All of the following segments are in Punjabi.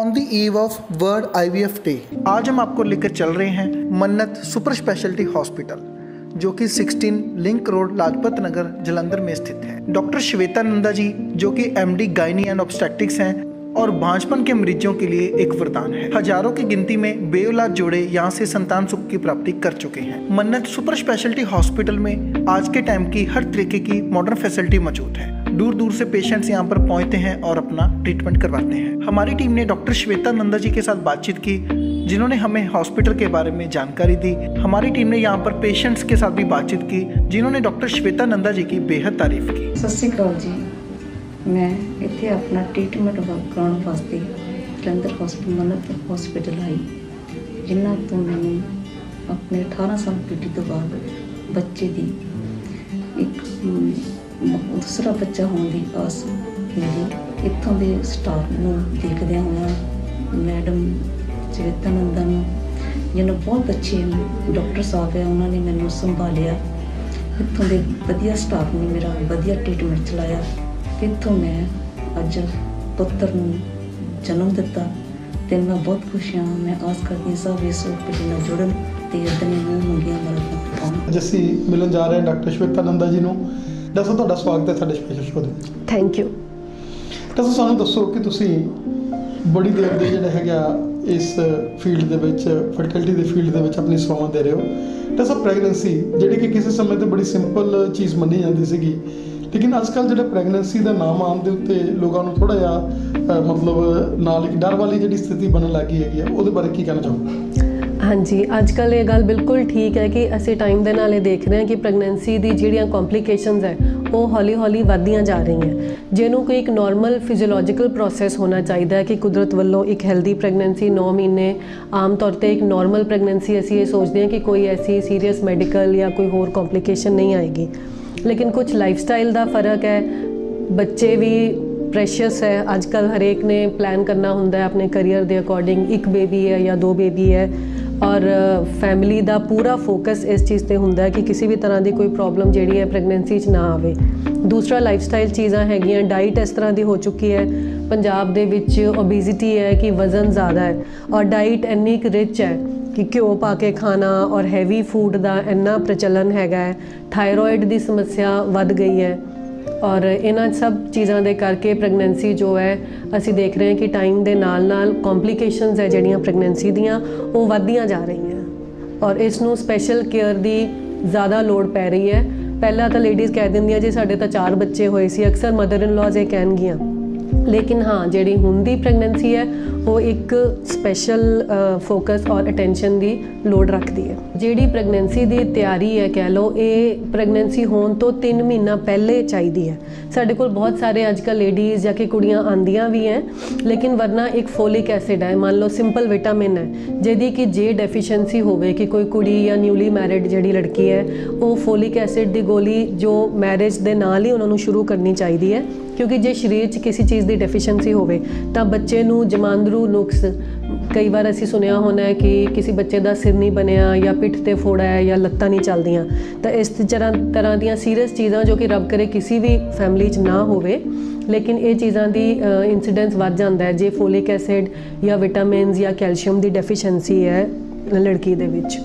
On the eve of world IVF day आज हम आपको लेकर चल रहे हैं मन्नत सुपर स्पेशलिटी हॉस्पिटल जो कि 16 लिंक रोड लाजपत नगर, जलंधर में स्थित है। डॉक्टर श्वेता नंदा जी, जो कि एमडी गायनी एंड ऑब्स्टेटिक्स हैं, और भांजपन के मरीजों के लिए एक वरदान है। हज़ारों की गिनती में बेऔलाद जोड़े यहाँ से संतान सुख की प्राप्ति कर चुके हैं। मन्नत सुपर स्पेशलिटी हॉस्पिटल में आज के टाइम की हर तरीके की मॉडर्न फैसिलिटी मौजूद है। दूर दूर से पेशेंट्स यहाँ पर पहुंचते हैं और अपना ट्रीटमेंट करवाते हैं हमारी टीम ने डॉक्टर श्वेता नंदा जी के साथ बातचीत की जिन्होंने हमें हॉस्पिटल के बारे में जानकारी दी हमारी टीम ने यहाँ पर पेशेंट्स के साथ भी बातचीत की जिन्होंने डॉक्टर श्वेता नंदा जी की बेहद तारीफ की ਸਤਿ ਸ਼੍ਰੀ ਅਕਾਲ ਜੀ ਮੈਂ ਇੱਥੇ ਆਪਣਾ ਟ੍ਰੀਟਮੈਂਟ ਕਰਾਉਣ ਵਾਸਤੇ ਜਲੰਧਰ ਹਸਪੀਟਲ ਮਨਤ ਹਸਪੀਟਲ ਆਈ ਜਿਨ੍ਹਾਂ ਤੋਂ ਮੈਨੂੰ ਆਪਣੇ 18 ਸਾਲ ਪੀਟੀ ਤੋਂ ਬਾਅਦ ਬੱਚੇ ਦੀ ਇੱਕ ਅਮ, ਦੂਸਰਾ ਬੱਚਾ ਹੋਣ ਦੀ ਆਸ ਮਿਲੀ ਇੱਥੋਂ ਦੇ ਸਟਾਫ ਨੂੰ ਦੇਖਦਿਆਂ ਹੋਇਆਂ ਮੈਡਮ ਚੇਤਨੰਦਾ ਨੂੰ ਜਿਹਨੂੰ ਬਹੁਤ ਅੱਛੇ ਡਾਕਟਰ ਸਾਹਿਬ ਹੈ, ਉਹਨਾਂ ਨੇ ਮੈਨੂੰ ਸੰਭਾਲਿਆ। ਇੱਥੋਂ ਦੇ ਵਧੀਆ ਸਟਾਫ ਨੇ ਮੇਰਾ ਵਧੀਆ ਟ੍ਰੀਟਮੈਂਟ ਚਲਾਇਆ। ਇੱਥੋਂ ਮੈਂ ਅੱਜ ਪੁੱਤਰ ਨੂੰ ਜਨਮ ਦਿੱਤਾ ਤੇ ਮੈਂ ਬਹੁਤ ਖੁਸ਼ ਹਾਂ। ਮੈਂ ਆਸ ਕਰਦੀ ਹਾਂ ਸਭ ਇਸ ਹਸਪੀਟਲ ਨਾਲ ਜੁੜਨ ਤੇ ਇਦਾਂ ਮੂੰਹ ਮੰਗੀਆਂ ਮਰਦ ਅੱਜ ਅਸੀਂ ਮਿਲਣ ਜਾ ਰਹੇ ਹਾਂ ਡਾਕਟਰ ਸ਼ਵੇਤਾ ਨੰਦਾ ਜੀ ਨੂੰ। ਦੱਸੋ ਤੁਹਾਡਾ ਸਵਾਗਤ ਹੈ ਸਾਡੇ ਸਪੈਸ਼ਲ ਸ਼ੋਅ ਦੇ ਵਿੱਚ। ਥੈਂਕ ਯੂ ਦੱਸੋ ਸਾਨੂੰ ਦੱਸੋ ਕਿ ਤੁਸੀਂ ਬੜੀ ਦੇਰ ਦੇ ਜਿਹੜਾ ਹੈਗਾ ਇਸ ਫੀਲਡ ਦੇ ਵਿੱਚ ਫਰਟੀਲਿਟੀ ਦੇ ਫੀਲਡ ਦੇ ਵਿੱਚ ਆਪਣੀ ਸੇਵਾਵਾਂ ਦੇ ਰਹੇ ਹੋ। ਦੱਸੋ ਪ੍ਰੈਗਨੈਂਸੀ ਜਿਹੜੀ ਕਿ ਕਿਸੇ ਸਮੇਂ ਤੇ ਬੜੀ ਸਿੰਪਲ ਚੀਜ਼ ਮੰਨੀ ਜਾਂਦੀ ਸੀਗੀ ਲੇਕਿਨ ਅੱਜ ਕੱਲ ਜਿਹੜੇ ਪ੍ਰੈਗਨੈਂਸੀ ਦਾ ਨਾਮ ਆਉਣ ਦੇ ਉੱਤੇ ਲੋਕਾਂ ਨੂੰ ਥੋੜਾ ਜਿਹਾ ਮਤਲਬ ਨਾਲ ਇੱਕ ਡਰ ਵਾਲੀ ਜਿਹੜੀ ਸਥਿਤੀ ਬਣਨ ਲੱਗੀ ਹੈਗੀ ਆ ਉਹਦੇ ਬਾਰੇ ਕੀ ਕਹਿਣਾ ਚਾਹੋਗੇ? ਹਾਂਜੀ ਅੱਜ ਕੱਲ ਇਹ ਗੱਲ ਬਿਲਕੁਲ ਠੀਕ ਹੈ ਕਿ ਅਸੀਂ ਟਾਈਮ ਦੇ ਨਾਲ ਇਹ ਦੇਖ ਰਹੇ ਹਾਂ ਕਿ ਪ੍ਰੈਗਨੈਂਸੀ ਦੀ ਜਿਹੜੀਆਂ ਕੰਪਲਿਕੇਸ਼ਨਸ ਹੈ, ਉਹ ਹੌਲੀ-ਹੌਲੀ ਵੱਧਦੀਆਂ ਜਾ ਰਹੀਆਂ। ਜਿਹਨੂੰ ਕੋਈ ਇੱਕ ਨਾਰਮਲ ਫਿਜ਼ੀਓਲੋਜੀਕਲ ਪ੍ਰੋਸੈਸ ਹੋਣਾ ਚਾਹੀਦਾ ਹੈ ਕਿ ਕੁਦਰਤ ਵੱਲੋਂ ਇੱਕ ਹੈਲਦੀ ਪ੍ਰੈਗਨੈਂਸੀ 9 ਮਹੀਨੇ, ਆਮ ਤੌਰ ਤੇ ਇੱਕ ਨਾਰਮਲ ਪ੍ਰੈਗਨੈਂਸੀ ਅਸੀਂ ਇਹ ਸੋਚਦੇ ਹਾਂ ਕਿ ਕੋਈ ਐਸੀ ਸੀਰੀਅਸ ਮੈਡੀਕਲ ਜਾਂ ਕੋਈ ਹੋਰ ਕੰਪਲਿਕੇਸ਼ਨ ਨਹੀਂ ਆਏਗੀ। ਲੇਕਿਨ ਕੁਝ ਲਾਈਫਸਟਾਈਲ ਦਾ ਫ਼ਰਕ ਹੈ, ਬੱਚੇ ਵੀ ਪ੍ਰੈਸ਼ੀਅਸ ਹੈ। ਅੱਜ ਕੱਲ ਹਰੇਕ ਨੇ ਪਲਾਨ ਕਰਨਾ ਹੁੰਦਾ ਹੈ ਆਪਣੇ ਕੈਰੀਅਰ ਦੇ ਅਕੋਰਡਿੰਗ ਇੱਕ ਬੇਬੀ ਹੈ ਜਾਂ ਦੋ ਬੇਬੀ ਹੈ। ਔਰ ਫੈਮਿਲੀ ਦਾ ਪੂਰਾ ਫੋਕਸ ਇਸ ਚੀਜ਼ ਤੇ ਹੁੰਦਾ ਹੈ ਕਿ ਕਿਸੇ ਵੀ ਤਰ੍ਹਾਂ ਦੀ ਕੋਈ ਪ੍ਰੋਬਲਮ ਜਿਹੜੀ ਹੈ ਪ੍ਰੈਗਨੈਂਸੀ 'ਚ ਨਾ ਆਵੇ। ਦੂਸਰਾ ਲਾਈਫਸਟਾਈਲ ਚੀਜ਼ਾਂ ਹੈਗੀਆਂ ਡਾਈਟ ਇਸ ਤਰ੍ਹਾਂ ਦੀ ਹੋ ਚੁੱਕੀ ਹੈ। ਪੰਜਾਬ ਦੇ ਵਿੱਚ ਓਬੇਸਿਟੀ ਹੈ ਕਿ ਵਜ਼ਨ ਜ਼ਿਆਦਾ ਹੈ ਔਰ ਡਾਈਟ ਇੰਨੀ ਕੁ ਰਿਚ ਹੈ ਕਿ ਘਿਓ ਪਾ ਕੇ ਖਾਣਾ ਔਰ ਹੈਵੀ ਫੂਡ ਦਾ ਇੰਨਾ ਪ੍ਰਚਲਨ ਹੈਗਾ ਹੈ। ਥਾਇਰੋਇਡ ਦੀ ਸਮੱਸਿਆ ਵੱਧ ਗਈ ਹੈ। ਔਰ ਇਹਨਾਂ ਸਭ ਚੀਜ਼ਾਂ ਦੇ ਕਰਕੇ ਪ੍ਰੈਗਨੈਂਸੀ ਜੋ ਹੈ, ਅਸੀਂ ਦੇਖ ਰਹੇ ਹਾਂ ਕਿ ਟਾਈਮ ਦੇ ਨਾਲ-ਨਾਲ ਕੰਪਲਿਕੇਸ਼ਨਸ ਹੈ ਜਿਹੜੀਆਂ ਪ੍ਰੈਗਨੈਂਸੀ ਦੀਆਂ, ਉਹ ਵੱਧਦੀਆਂ ਜਾ ਰਹੀਆਂ। ਔਰ ਇਸ ਨੂੰ ਸਪੈਸ਼ਲ ਕੇਅਰ ਦੀ ਜ਼ਿਆਦਾ ਲੋੜ ਪੈ ਰਹੀ ਹੈ। ਪਹਿਲਾਂ ਤਾਂ ਲੇਡੀਜ਼ ਕਹਿ ਦਿੰਦੀਆਂ ਜੀ, ਸਾਡੇ ਤਾਂ ਚਾਰ ਬੱਚੇ ਹੋਏ ਸੀ, ਅਕਸਰ ਮਦਰ ਇਨ ਲਾਜ਼ ਇਹ ਕਹਿਣਗੀਆਂ। ਲੇਕਿਨ ਹਾਂ, ਜਿਹੜੀ ਹੁਣ ਦੀ ਪ੍ਰੈਗਨੈਂਸੀ ਹੈ, ਉਹ ਇੱਕ ਸਪੈਸ਼ਲ ਫੋਕਸ ਔਰ ਅਟੈਂਸ਼ਨ ਦੀ ਲੋੜ ਰੱਖਦੀ ਹੈ। ਜਿਹੜੀ ਪ੍ਰੈਗਨੈਂਸੀ ਦੀ ਤਿਆਰੀ ਹੈ, ਕਹਿ ਲਓ, ਇਹ ਪ੍ਰੈਗਨੈਂਸੀ ਹੋਣ ਤੋਂ 3 ਮਹੀਨਾ ਪਹਿਲੇ ਚਾਹੀਦੀ ਹੈ। ਸਾਡੇ ਕੋਲ ਬਹੁਤ ਸਾਰੇ ਅੱਜਕੱਲ ਲੇਡੀਜ਼ ਜਾਂ ਕਿ ਕੁੜੀਆਂ ਆਂਦੀਆਂ ਵੀ ਹੈ, ਲੇਕਿਨ ਵਰਨਾ ਇੱਕ ਫੋਲਿਕ ਐਸਿਡ ਹੈ, ਮੰਨ ਲਓ ਸਿੰਪਲ ਵਿਟਾਮਿਨ ਹੈ, ਜਿਹਦੀ ਕਿ ਜੇ ਡੈਫੀਸ਼ੀਐਂਸੀ ਹੋਵੇ, ਕਿ ਕੋਈ ਕੁੜੀ ਜਾਂ ਨਿਊਲੀ ਮੈਰਿਡ ਜਿਹੜੀ ਲੜਕੀ ਹੈ, ਉਹ ਫੋਲਿਕ ਐਸਿਡ ਦੀ ਗੋਲੀ ਜੋ ਮੈਰਿਜ ਦੇ ਨਾਲ ਹੀ ਉਹਨਾਂ ਨੂੰ ਸ਼ੁਰੂ ਕਰਨੀ ਚਾਹੀਦੀ ਹੈ, ਕਿਉਂਕਿ ਜੇ ਸਰੀਰ 'ਚ ਕਿਸੇ ਚੀਜ਼ ਦੀ ਡੈਫੀਸ਼ੀਐਂਸੀ ਹੋਵੇ, ਤਾਂ ਬੱਚੇ ਨੂੰ ਜਮਾਂਦਰੂ ਨੁਕਸ, ਕਈ ਵਾਰ ਅਸੀਂ ਸੁਣਿਆ ਹੋਣਾ ਹੈ ਕਿ ਕਿਸੇ ਬੱਚੇ ਦਾ ਸਿਰ ਨਹੀਂ ਬਣਿਆ ਜਾਂ ਪਿੱਠ ਤੇ ਫੋੜਾ ਹੈ ਜਾਂ ਲੱਤਾਂ ਨਹੀਂ ਚੱਲਦੀਆਂ। ਤਾਂ ਇਸ ਤਰ੍ਹਾਂ ਤਰ੍ਹਾਂ ਦੀਆਂ ਸੀਰੀਅਸ ਚੀਜ਼ਾਂ ਜੋ ਕਿ ਰੱਬ ਕਰੇ ਕਿਸੇ ਵੀ ਫੈਮਿਲੀ 'ਚ ਨਾ ਹੋਵੇ, ਲੇਕਿਨ ਇਹ ਚੀਜ਼ਾਂ ਦੀ ਇਨਸੀਡੈਂਸ ਵੱਧ ਜਾਂਦਾ ਹੈ। ਜੇ ਫੋਲਿਕ ਐਸਿਡ ਜਾਂ ਵਿਟਾਮਿਨਸ ਜਾਂ ਕੈਲਸ਼ੀਅਮ ਦੀ ਡੈਫੀਸ਼ੀਐਂਸੀ ਹੈ ਲੜਕੀ ਦੇ ਵਿੱਚ।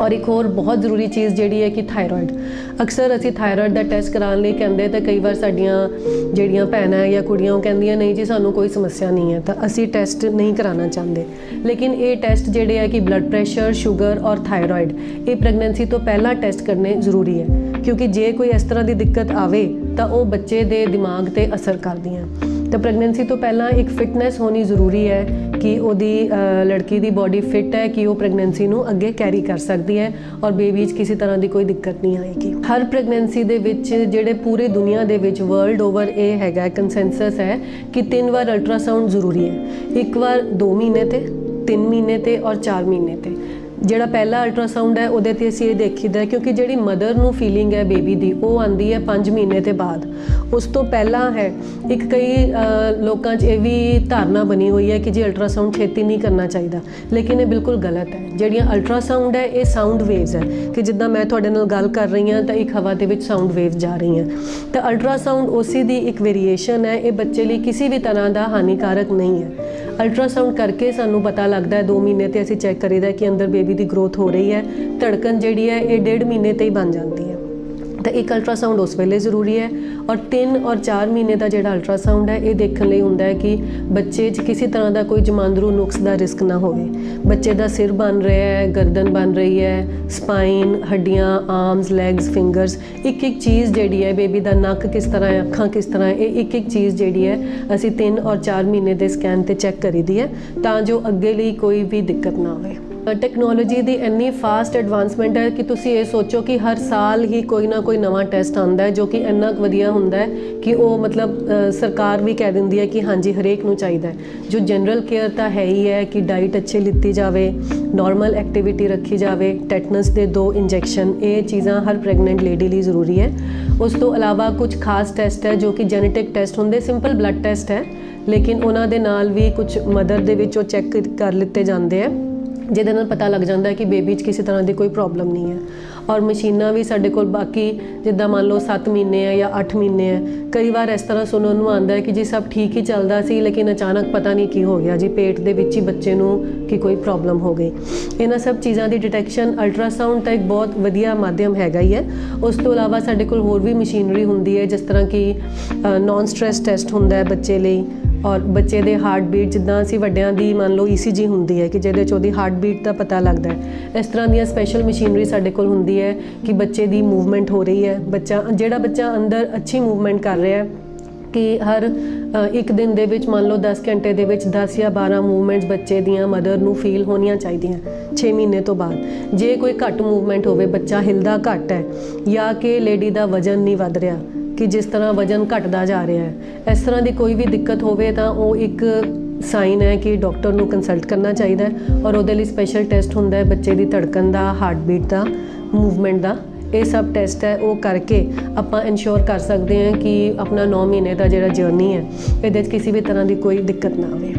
ਔਰ ਇੱਕ ਹੋਰ ਬਹੁਤ ਜ਼ਰੂਰੀ ਚੀਜ਼ ਜਿਹੜੀ ਹੈ ਕਿ ਥਾਇਰੋਇਡ ਅਕਸਰ ਅਸੀਂ ਥਾਇਰੋਇਡ ਦਾ ਟੈਸਟ ਕਰਾਉਣ ਲਈ ਕਹਿੰਦੇ ਤਾਂ ਕਈ ਵਾਰ ਸਾਡੀਆਂ ਜਿਹੜੀਆਂ ਭੈਣਾਂ ਜਾਂ ਕੁੜੀਆਂ ਉਹ ਕਹਿੰਦੀਆਂ, ਨਹੀਂ ਜੀ, ਸਾਨੂੰ ਕੋਈ ਸਮੱਸਿਆ ਨਹੀਂ ਹੈ। ਤਾਂ ਅਸੀਂ ਟੈਸਟ ਨਹੀਂ ਕਰਾਉਣਾ ਚਾਹੁੰਦੇ। ਲੇਕਿਨ ਇਹ ਟੈਸਟ ਜਿਹੜੇ ਹੈ ਕਿ ਬਲੱਡ ਪ੍ਰੈਸ਼ਰ ਸ਼ੂਗਰ ਔਰ ਥਾਇਰੋਇਡ ਇਹ ਪ੍ਰੈਗਨੈਂਸੀ ਤੋਂ ਪਹਿਲਾਂ ਟੈਸਟ ਕਰਨੇ ਜ਼ਰੂਰੀ ਹੈ। ਕਿਉਂਕਿ ਜੇ ਕੋਈ ਇਸ ਤਰ੍ਹਾਂ ਦੀ ਦਿੱਕਤ ਆਵੇ, ਤਾਂ ਉਹ ਬੱਚੇ ਦੇ ਦਿਮਾਗ ਤੇ ਅਸਰ ਕਰਦੀਆਂ। ਤਾਂ ਪ੍ਰੈਗਨੈਂਸੀ ਤੋਂ ਪਹਿਲਾਂ ਇੱਕ ਫਿਟਨੈਸ ਹੋਣੀ ਜ਼ਰੂਰੀ ਹੈ ਕਿ ਉਹਦੀ ਲੜਕੀ ਦੀ ਬਾਡੀ ਫਿਟ ਹੈ, ਕਿ ਉਹ ਪ੍ਰੈਗਨੈਂਸੀ ਨੂੰ ਅੱਗੇ ਕੈਰੀ ਕਰ ਸਕਦੀ ਹੈ ਔਰ ਬੇਬੀ 'ਚ ਕਿਸੇ ਤਰ੍ਹਾਂ ਦੀ ਕੋਈ ਦਿੱਕਤ ਨਹੀਂ ਆਏਗੀ। ਹਰ ਪ੍ਰੈਗਨੈਂਸੀ ਦੇ ਵਿੱਚ ਜਿਹੜੇ ਪੂਰੇ ਦੁਨੀਆ ਦੇ ਵਿੱਚ ਵਰਲਡ ਓਵਰ ਇਹ ਹੈਗਾ ਕੰਸੈਂਸਸ ਹੈ ਕਿ ਤਿੰਨ ਵਾਰ ਅਲਟਰਾਸਾਊਂਡ ਜ਼ਰੂਰੀ ਹੈ। ਇੱਕ ਵਾਰ 2 ਮਹੀਨੇ ਤੇ 3 ਮਹੀਨੇ ਤੇ ਔਰ 4 ਮਹੀਨੇ ਤੇ। ਜਿਹੜਾ ਪਹਿਲਾ ਅਲਟਰਾਸਾਊਂਡ ਹੈ, ਉਹਦੇ ਤੇ ਅਸੀਂ ਇਹ ਦੇਖੀਦਾ ਕਿਉਂਕਿ ਜਿਹੜੀ ਮਦਰ ਨੂੰ ਫੀਲਿੰਗ ਹੈ ਬੇਬੀ ਦੀ, ਉਹ ਆਂਦੀ ਹੈ 5 ਮਹੀਨੇ ਤੇ ਬਾਅਦ। ਉਸ ਤੋਂ ਪਹਿਲਾਂ ਹੈ, ਇੱਕ ਕਈ ਲੋਕਾਂ 'ਚ ਇਹ ਵੀ ਧਾਰਨਾ ਬਣੀ ਹੋਈ ਹੈ ਕਿ ਜੀ ਅਲਟਰਾਸਾਊਂਡ ਛੇਤੀ ਨਹੀਂ ਕਰਨਾ ਚਾਹੀਦਾ। ਲੇਕਿਨ ਇਹ ਬਿਲਕੁਲ ਗਲਤ ਹੈ। ਜਿਹੜੀਆਂ ਅਲਟਰਾਸਾਊਂਡ ਹੈ, ਇਹ ਸਾਊਂਡ ਵੇਵਸ ਹੈ। ਕਿ ਜਿੱਦਾਂ ਮੈਂ ਤੁਹਾਡੇ ਨਾਲ ਗੱਲ ਕਰ ਰਹੀ ਹਾਂ, ਤਾਂ ਇੱਕ ਹਵਾ ਦੇ ਵਿੱਚ ਸਾਊਂਡ ਵੇਵ ਜਾ ਰਹੀਆਂ। ਤਾਂ ਅਲਟਰਾਸਾਊਂਡ ਉਸੇ ਦੀ ਇੱਕ ਵੇਰੀਏਸ਼ਨ ਹੈ, ਇਹ ਬੱਚੇ ਲਈ ਕਿਸੇ ਵੀ ਤਰ੍ਹਾਂ ਦਾ ਹਾਨੀਕਾਰਕ ਨਹੀਂ ਹੈ। ਅਲਟਰਾਸਾਊਂਡ ਕਰਕੇ ਸਾਨੂੰ ਪਤਾ ਲੱਗਦਾ ਹੈ 2 ਮਹੀਨੇ ਤੇ ਅਸੀਂ ਚੈੱਕ ਕਰੀਦਾ ਕਿ ਅੰਦਰ ਬੇਬੀ ਦੀ ਗਰੋਥ ਹੋ ਰਹੀ ਹੈ, ਧੜਕਣ ਜਿਹੜੀ ਹੈ, ਇਹ ਡੇਢ ਮਹੀਨੇ ਤੇ ਹੀ ਬਣ ਜਾਂਦੀ ਹੈ। ਤਾਂ ਇੱਕ ਅਲਟਰਾਸਾਊਂਡ ਉਸ ਵੇਲੇ ਜ਼ਰੂਰੀ ਹੈ ਔਰ 3 ਔਰ 4 ਮਹੀਨੇ ਦਾ ਜਿਹੜਾ ਅਲਟਰਾਸਾਊਂਡ ਹੈ, ਇਹ ਦੇਖਣ ਲਈ ਹੁੰਦਾ ਹੈ ਕਿ ਬੱਚੇ 'ਚ ਕਿਸੇ ਤਰ੍ਹਾਂ ਦਾ ਕੋਈ ਜਮਾਂਦਰੂ ਨੁਕਸ ਦਾ ਰਿਸਕ ਨਾ ਹੋਵੇ। ਬੱਚੇ ਦਾ ਸਿਰ ਬਣ ਰਿਹਾ ਹੈ, ਗਰਦਨ ਬਣ ਰਹੀ ਹੈ ਸਪਾਈਨ ਹੱਡੀਆਂ ਆਰਮਸ ਲੈਗਸ ਫਿੰਗਰਸ ਇੱਕ ਇੱਕ ਚੀਜ਼ ਜਿਹੜੀ ਹੈ ਬੇਬੀ ਦਾ ਨੱਕ ਕਿਸ ਤਰ੍ਹਾਂ ਹੈ, ਅੱਖਾਂ ਕਿਸ ਤਰ੍ਹਾਂ ਹੈ, ਇਹ ਇੱਕ ਇੱਕ ਚੀਜ਼ ਜਿਹੜੀ ਹੈ, ਅਸੀਂ 3 ਔਰ 4 ਮਹੀਨੇ ਦੇ ਸਕੈਨ ਤੇ ਚੈੱਕ ਕਰੀਦੀ ਹੈ ਤਾਂ ਜੋ ਅੱਗੇ ਲਈ ਕੋਈ ਵੀ ਦਿੱਕਤ ਨਾ ਆਵੇ ਟੈਕਨੋਲੋਜੀ ਦੀ ਇੰਨੀ ਫਾਸਟ ਐਡਵਾਂਸਮੈਂਟ ਹੈ ਕਿ ਤੁਸੀਂ ਇਹ ਸੋਚੋ ਕਿ ਹਰ ਸਾਲ ਹੀ ਕੋਈ ਨਾ ਕੋਈ ਨਵਾਂ ਟੈਸਟ ਆਉਂਦਾ ਹੈ ਜੋ ਕਿ ਇੰਨਾ ਕੁ ਵਧੀਆ ਹੁੰਦਾ ਹੈ ਕਿ ਉਹ ਮਤਲਬ ਸਰਕਾਰ ਵੀ ਕਹਿ ਦਿੰਦੀ ਹੈ ਕਿ ਹਾਂਜੀ, ਹਰੇਕ ਨੂੰ ਚਾਹੀਦਾ ਜੋ ਜਨਰਲ ਕੇਅਰ ਤਾਂ ਹੈ ਹੀ ਹੈ ਕਿ ਡਾਈਟ ਅੱਛੀ ਲਿੱਤੀ ਜਾਵੇ ਨਾਰਮਲ ਐਕਟੀਵਿਟੀ ਰੱਖੀ ਜਾਵੇ ਟੈਟਨਸ ਦੇ ਦੋ ਇੰਜੈਕਸ਼ਨ ਇਹ ਚੀਜ਼ਾਂ ਹਰ ਪ੍ਰੈਗਨੈਂਟ ਲੇਡੀ ਲਈ ਜ਼ਰੂਰੀ ਹੈ। ਉਸ ਤੋਂ ਇਲਾਵਾ ਕੁਝ ਖਾਸ ਟੈਸਟ ਹੈ ਜੋ ਕਿ ਜੈਨੇਟਿਕ ਟੈਸਟ ਹੁੰਦੇ ਸਿੰਪਲ ਬਲੱਡ ਟੈਸਟ ਹੈ, ਲੇਕਿਨ ਉਹਨਾਂ ਦੇ ਨਾਲ ਵੀ ਕੁਝ ਮਦਰ ਦੇ ਵਿੱਚ ਉਹ ਚੈੱਕ ਕਰ ਲਿੱਤੇ ਜਾਂਦੇ ਹੈ। ਜਿਹਦੇ ਨਾਲ ਪਤਾ ਲੱਗ ਜਾਂਦਾ ਹੈ ਕਿ ਬੇਬੀ 'ਚ ਕਿਸੇ ਤਰ੍ਹਾਂ ਦੀ ਕੋਈ ਪ੍ਰੋਬਲਮ ਨਹੀਂ ਹੈ। ਔਰ ਮਸ਼ੀਨਾਂ ਵੀ ਸਾਡੇ ਕੋਲ ਬਾਕੀ ਜਿੱਦਾਂ ਮੰਨ ਲਓ 7 ਮਹੀਨੇ ਹੈ ਜਾਂ 8 ਮਹੀਨੇ ਹੈ, ਕਈ ਵਾਰ ਇਸ ਤਰ੍ਹਾਂ ਸੁਣਨ ਨੂੰ ਆਉਂਦਾ ਹੈ ਕਿ ਜੀ ਸਭ ਠੀਕ ਹੀ ਚੱਲਦਾ ਸੀ, ਲੇਕਿਨ ਅਚਾਨਕ ਪਤਾ ਨਹੀਂ ਕੀ ਹੋ ਗਿਆ ਜੀ, ਪੇਟ ਦੇ ਵਿੱਚ ਹੀ ਬੱਚੇ ਨੂੰ ਕਿ ਕੋਈ ਪ੍ਰੋਬਲਮ ਹੋ ਗਈ। ਇਹਨਾਂ ਸਭ ਚੀਜ਼ਾਂ ਦੀ ਡਿਟੈਕਸ਼ਨ ਅਲਟਰਾਸਾਊਂਡ ਤਾਂ ਇੱਕ ਬਹੁਤ ਵਧੀਆ ਮਾਧਿਅਮ ਹੈਗਾ ਹੀ ਹੈ। ਉਸ ਤੋਂ ਇਲਾਵਾ ਸਾਡੇ ਕੋਲ ਹੋਰ ਵੀ ਮਸ਼ੀਨਰੀ ਹੁੰਦੀ ਹੈ, ਜਿਸ ਤਰ੍ਹਾਂ ਕਿ ਨਾਨ ਸਟ੍ਰੈਸ ਟੈਸਟ ਹੁੰਦਾ ਹੈ ਬੱਚੇ ਲਈ ਔਰ ਬੱਚੇ ਦੇ ਹਾਰਟ ਬੀਟ ਜਿੱਦਾਂ ਅਸੀਂ ਵੱਡਿਆਂ ਦੀ ਮੰਨ ਲਓ ECG ਹੁੰਦੀ ਹੈ ਕਿ ਜਿਹਦੇ 'ਚ ਉਹਦੀ ਹਾਰਟ ਬੀਟ ਦਾ ਪਤਾ ਲੱਗਦਾ ਹੈ। ਇਸ ਤਰ੍ਹਾਂ ਦੀਆਂ ਸਪੈਸ਼ਲ ਮਸ਼ੀਨਰੀ ਸਾਡੇ ਕੋਲ ਹੁੰਦੀ ਹੈ ਕਿ ਬੱਚੇ ਦੀ ਮੂਵਮੈਂਟ ਹੋ ਰਹੀ ਹੈ। ਬੱਚਾ, ਜਿਹੜਾ ਬੱਚਾ ਅੰਦਰ ਅੱਛੀ ਮੂਵਮੈਂਟ ਕਰ ਰਿਹਾ ਹੈ ਕਿ ਹਰ ਇੱਕ ਦਿਨ ਦੇ ਵਿੱਚ ਮੰਨ ਲਓ 10 ਘੰਟੇ ਦੇ ਵਿੱਚ 10 ਜਾਂ 12 ਮੂਵਮੈਂਟਸ ਬੱਚੇ ਦੀਆਂ ਮਦਰ ਨੂੰ ਫੀਲ ਹੋਣੀਆਂ ਚਾਹੀਦੀਆਂ 6 ਮਹੀਨੇ ਤੋਂ ਬਾਅਦ। ਜੇ ਕੋਈ ਘੱਟ ਮੂਵਮੈਂਟ ਹੋਵੇ, ਬੱਚਾ ਹਿਲਦਾ ਘੱਟ ਹੈ ਜਾਂ ਕਿ ਲੇਡੀ ਦਾ ਵਜ਼ਨ ਨਹੀਂ ਵੱਧ ਰਿਹਾ ਕਿ ਜਿਸ ਤਰ੍ਹਾਂ ਵਜ਼ਨ ਘਟਦਾ ਜਾ ਰਿਹਾ ਹੈ, ਇਸ ਤਰ੍ਹਾਂ ਦੀ ਕੋਈ ਵੀ ਦਿੱਕਤ ਹੋਵੇ ਤਾਂ ਉਹ ਇੱਕ ਸਾਈਨ ਹੈ ਕਿ ਡਾਕਟਰ ਨੂੰ ਕੰਸਲਟ ਕਰਨਾ ਚਾਹੀਦਾ ਹੈ ਔਰ ਉਹਦੇ ਲਈ ਸਪੈਸ਼ਲ ਟੈਸਟ ਹੁੰਦਾ ਹੈ ਬੱਚੇ ਦੀ ਧੜਕਣ ਦਾ ਹਾਰਟ ਬੀਟ ਦਾ ਮੂਵਮੈਂਟ ਦਾ। ਇਹ ਸਭ ਟੈਸਟ ਹੈ, ਉਹ ਕਰਕੇ ਆਪਾਂ ਇਨਸ਼ੋਰ ਕਰ ਸਕਦੇ ਹਾਂ ਕਿ ਆਪਣਾ 9 ਮਹੀਨੇ ਦਾ ਜਿਹੜਾ ਜਰਨੀ ਹੈ, ਇਹਦੇ 'ਚ ਕਿਸੇ ਵੀ ਤਰ੍ਹਾਂ ਦੀ ਕੋਈ ਦਿੱਕਤ ਨਾ ਆਵੇ।